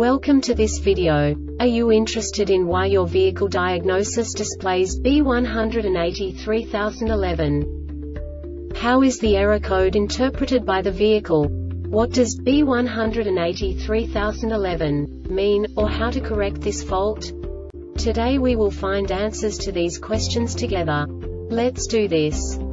Welcome to this video. Are you interested in why your vehicle diagnosis displays B183011? How is the error code interpreted by the vehicle? What does B183011 mean, or how to correct this fault? Today we will find answers to these questions together. Let's do this.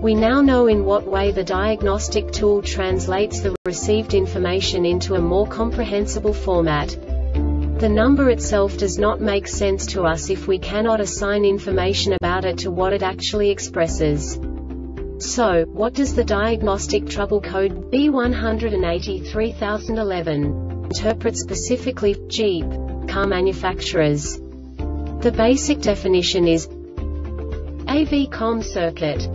We now know in what way the diagnostic tool translates the received information into a more comprehensible format. The number itself does not make sense to us if we cannot assign information about it to what it actually expresses. So, what does the diagnostic trouble code B183011 interpret specifically Jeep car manufacturers? The basic definition is AV COM circuit.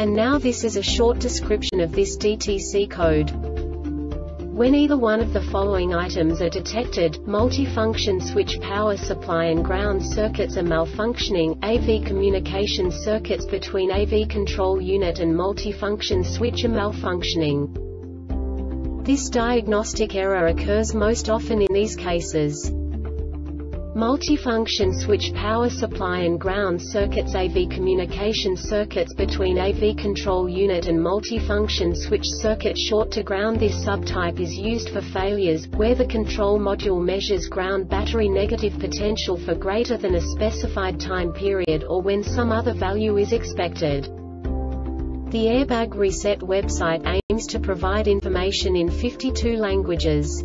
And now this is a short description of this DTC code. When either one of the following items are detected, multifunction switch power supply and ground circuits are malfunctioning, AV communication circuits between AV control unit and multifunction switch are malfunctioning. This diagnostic error occurs most often in these cases. Multifunction switch power supply and ground circuits AV communication circuits between AV control unit and multifunction switch circuit short to ground This subtype is used for failures, where the control module measures ground battery negative potential for greater than a specified time period or when some other value is expected. The Airbag Reset website aims to provide information in 52 languages.